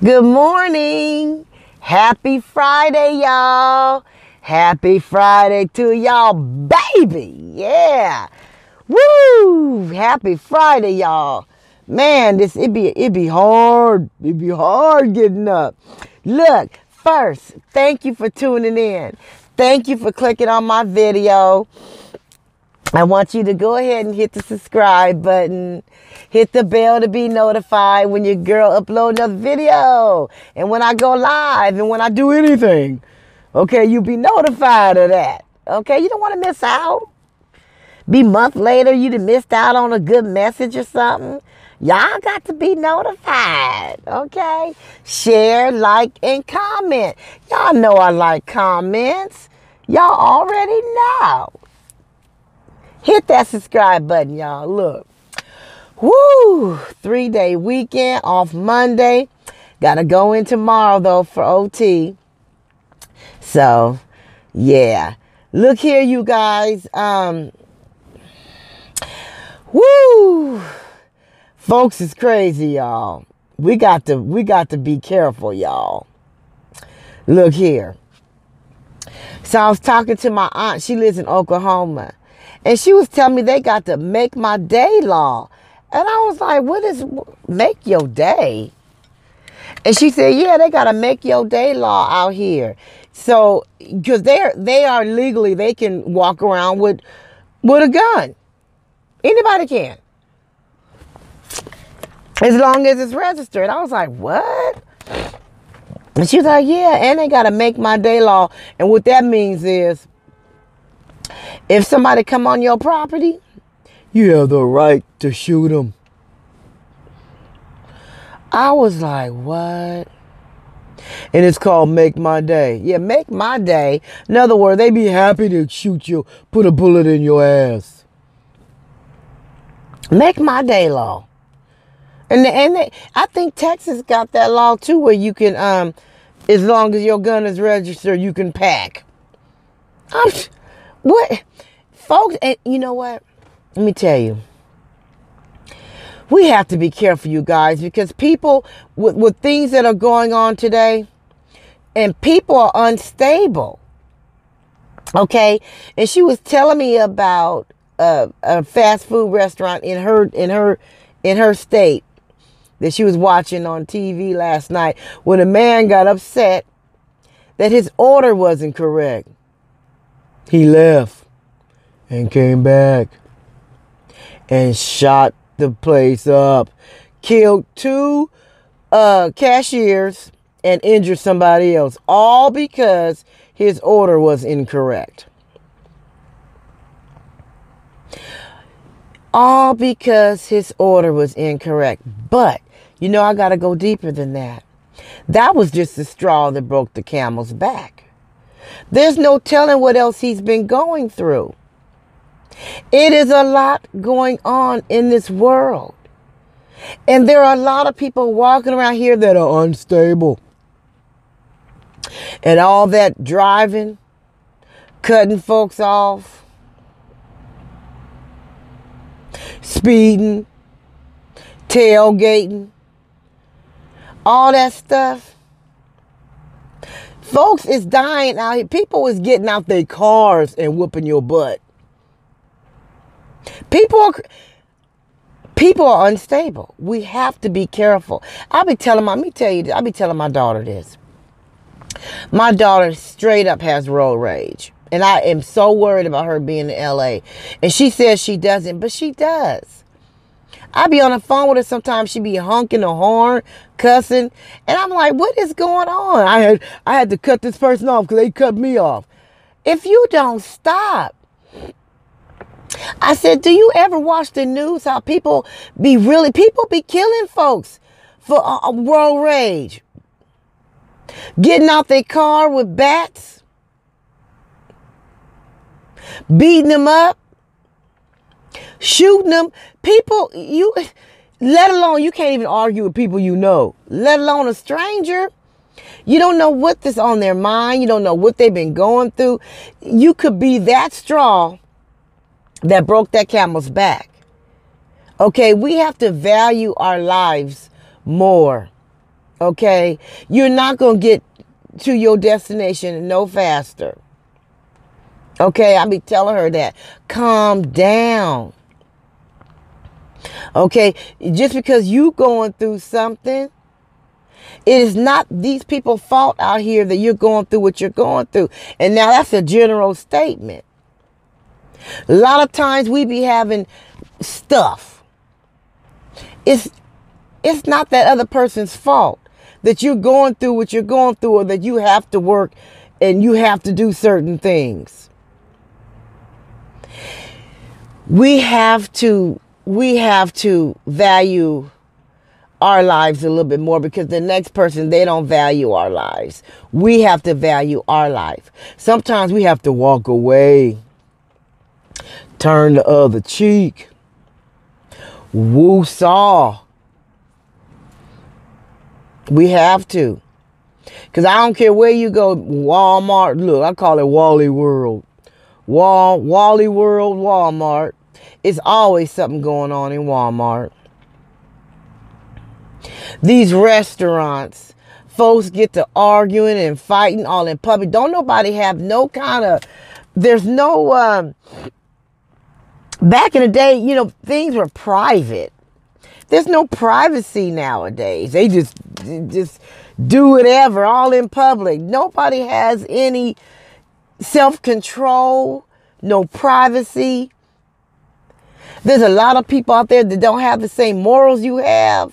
Good morning. Happy Friday, y'all. Happy Friday to y'all, baby. Yeah. Woo! Happy Friday, y'all. Man, this it be it be hard. It be hard getting up. Look, first, thank you for tuning in. Thank you for clicking on my video. I want you to go ahead and hit the subscribe button. Hit the bell to be notified when your girl upload another video. And when I go live and when I do anything. Okay, you be notified of that. Okay, you don't want to miss out. Be month later, you done missed out on a good message or something. Y'all got to be notified, okay? Share, like, and comment. Y'all know I like comments. Y'all already know. Hit that subscribe button, y'all. Look. Woo! Three day weekend off Monday. Gotta go in tomorrow though for OT. So, yeah. Look here, you guys. Um, woo! Folks is crazy, y'all. We got to we got to be careful, y'all. Look here. So I was talking to my aunt. She lives in Oklahoma. And she was telling me they got to make my day law. And I was like, what is make your day? And she said, yeah, they got to make your day law out here. So, because they're, they are legally, they can walk around with, with a gun. Anybody can. As long as it's registered. I was like, what? And she was like, yeah, and they got to make my day law. And what that means is if somebody come on your property, you have the right to shoot them. I was like, what? And it's called Make My Day. Yeah, Make My Day. In other words, they be happy to shoot you, put a bullet in your ass. Make My Day law. And and they, I think Texas got that law too, where you can, um, as long as your gun is registered, you can pack. I'm, what? Folks, and you know what? Let me tell you. We have to be careful, you guys, because people, with, with things that are going on today, and people are unstable. Okay? And she was telling me about a, a fast food restaurant in her in her in her state that she was watching on TV last night when a man got upset that his order wasn't correct. He left and came back and shot the place up, killed two uh, cashiers and injured somebody else, all because his order was incorrect. All because his order was incorrect. But, you know, I got to go deeper than that. That was just the straw that broke the camel's back. There's no telling what else he's been going through. It is a lot going on in this world. And there are a lot of people walking around here that are unstable. And all that driving, cutting folks off, speeding, tailgating, all that stuff Folks is dying out here. People is getting out their cars and whooping your butt. People are people are unstable. We have to be careful. I'll be telling my, let me tell you, I'll be telling my daughter this. My daughter straight up has road rage. And I am so worried about her being in LA. And she says she doesn't, but she does. I be on the phone with her sometimes. She be honking the horn, cussing, and I'm like, "What is going on?" I had I had to cut this person off because they cut me off. If you don't stop, I said, "Do you ever watch the news? How people be really people be killing folks for uh, road rage, getting out their car with bats, beating them up." Shooting them. People, you, let alone, you can't even argue with people you know, let alone a stranger. You don't know what is on their mind. You don't know what they've been going through. You could be that straw that broke that camel's back. Okay, we have to value our lives more. Okay? You're not going to get to your destination no faster. Okay? I'll be telling her that. Calm down. Okay? Just because you going through something, it is not these people's fault out here that you're going through what you're going through. And now that's a general statement. A lot of times we be having stuff. It's it's not that other person's fault that you're going through what you're going through or that you have to work and you have to do certain things. We have to we have to value our lives a little bit more because the next person they don't value our lives. We have to value our life. Sometimes we have to walk away. Turn the other cheek. Woo saw. We have to. Because I don't care where you go, Walmart, look, I call it Wally World. Wall, Wally World, Walmart. It's always something going on in Walmart. These restaurants, folks get to arguing and fighting all in public. Don't nobody have no kind of, there's no, um, back in the day, you know, things were private. There's no privacy nowadays. They just just do whatever all in public. Nobody has any self-control, no privacy. There's a lot of people out there that don't have the same morals you have.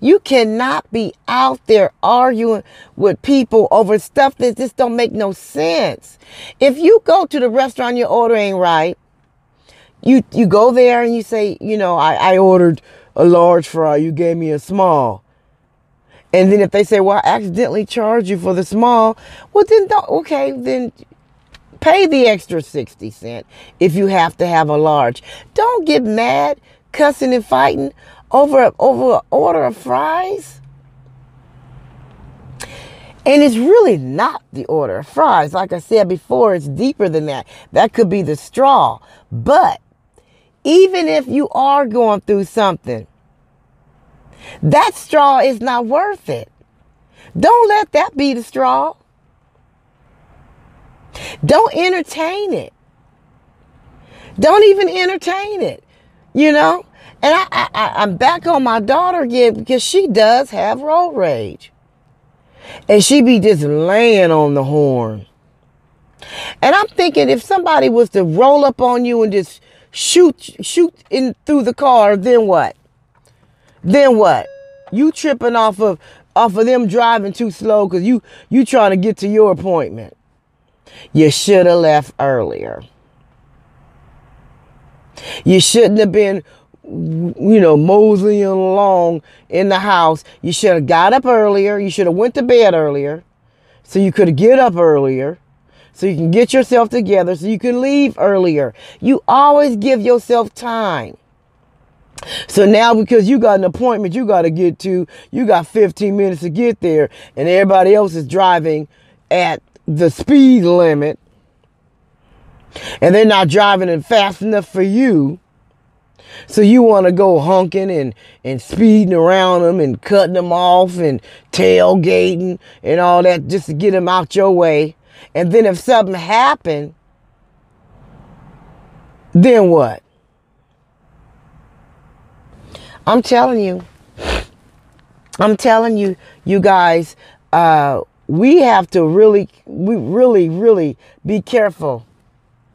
You cannot be out there arguing with people over stuff that just don't make no sense. If you go to the restaurant, your order ain't right. You you go there and you say, you know, I, I ordered a large fry, you gave me a small. And then if they say, well, I accidentally charged you for the small, well, then, don't, okay, then pay the extra 60 cent if you have to have a large. Don't get mad, cussing and fighting over, over an order of fries. And it's really not the order of fries. Like I said before, it's deeper than that. That could be the straw. But even if you are going through something, that straw is not worth it. Don't let that be the straw. Don't entertain it. Don't even entertain it. You know? And I, I, I'm back on my daughter again because she does have road rage. And she be just laying on the horn. And I'm thinking if somebody was to roll up on you and just shoot shoot in through the car, then what? Then what? You tripping off of off of them driving too slow because you you trying to get to your appointment. You should have left earlier. You shouldn't have been, you know, moseying along in the house. You should have got up earlier. You should have went to bed earlier, so you could get up earlier so you can get yourself together, so you can leave earlier. You always give yourself time. So now because you got an appointment you got to get to, you got 15 minutes to get there and everybody else is driving at the speed limit and they're not driving it fast enough for you. So you want to go honking and, and speeding around them and cutting them off and tailgating and all that just to get them out your way. And then if something happened, then what? I'm telling you, I'm telling you, you guys, uh, we have to really, we really, really be careful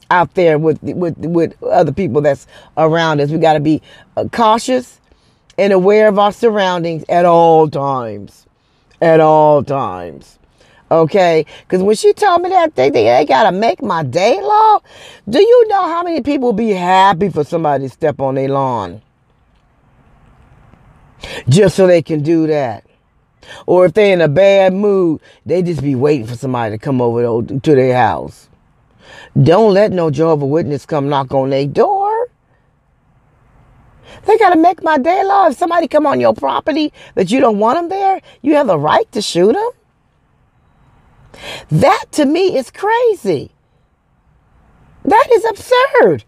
out there with with with other people that's around us. We got to be uh, cautious and aware of our surroundings at all times, at all times. Okay, because when she told me that they, they, they gotta make my day long, do you know how many people be happy for somebody to step on their lawn? Just so they can do that. Or if they in a bad mood, they just be waiting for somebody to come over to their house. Don't let no Jehovah Witness come knock on their door. They got to make my day law. If somebody come on your property that you don't want them there, you have the right to shoot them. That to me is crazy. That is absurd.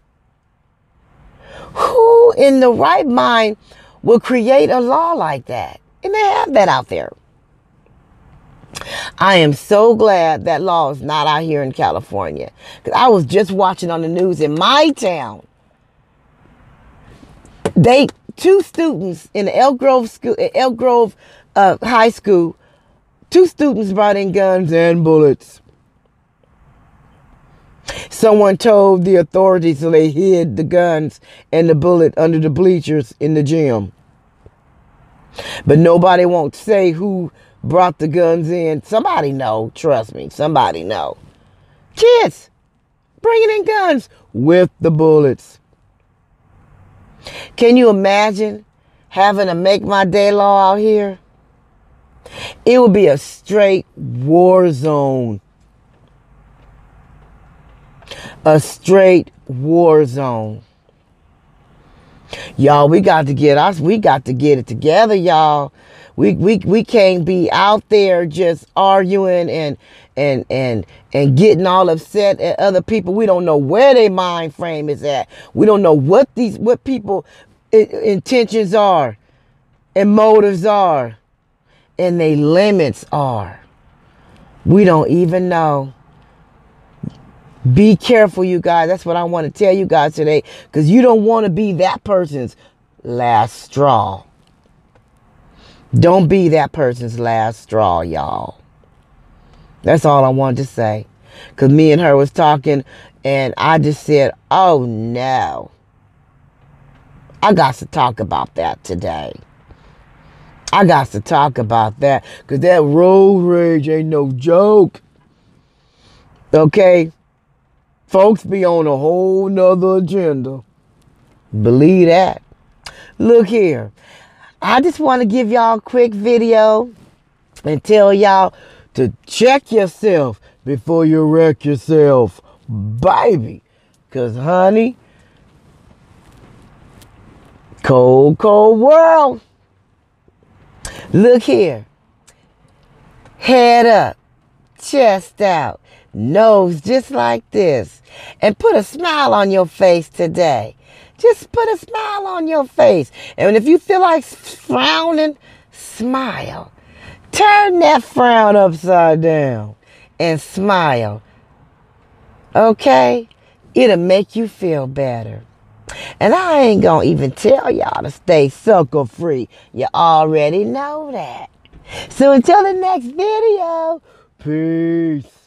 Who in the right mind will create a law like that? And they have that out there. I am so glad that law is not out here in California. Because I was just watching on the news in my town. They two students in Elk Grove school, Elk Grove uh, High School, two students brought in guns and bullets. Someone told the authorities so they hid the guns and the bullet under the bleachers in the gym. But nobody won't say who brought the guns in. Somebody know, trust me, somebody know. Kids, bringing in guns with the bullets. Can you imagine having to make my day law out here? It would be a straight war zone. A straight war zone. Y'all, we got to get us, we got to get it together, y'all. We, we, we can't be out there just arguing and and and and getting all upset at other people. We don't know where their mind frame is at. We don't know what these what people intentions are and motives are and they limits are. We don't even know. Be careful, you guys. That's what I want to tell you guys today because you don't want to be that person's last straw. Don't be that person's last straw, y'all. That's all I wanted to say. Because me and her was talking, and I just said, oh no. I got to talk about that today. I got to talk about that. Because that road rage ain't no joke. Okay? Folks be on a whole nother agenda. Believe that. Look here. I just want to give y'all a quick video and tell y'all to check yourself before you wreck yourself, baby. Because, honey, cold, cold world. Look here. Head up, chest out, nose just like this. And put a smile on your face today. Just put a smile on your face. And if you feel like frowning, smile. Turn that frown upside down and smile. Okay? It'll make you feel better. And I ain't gonna even tell y'all to stay sucker free. You already know that. So until the next video, peace.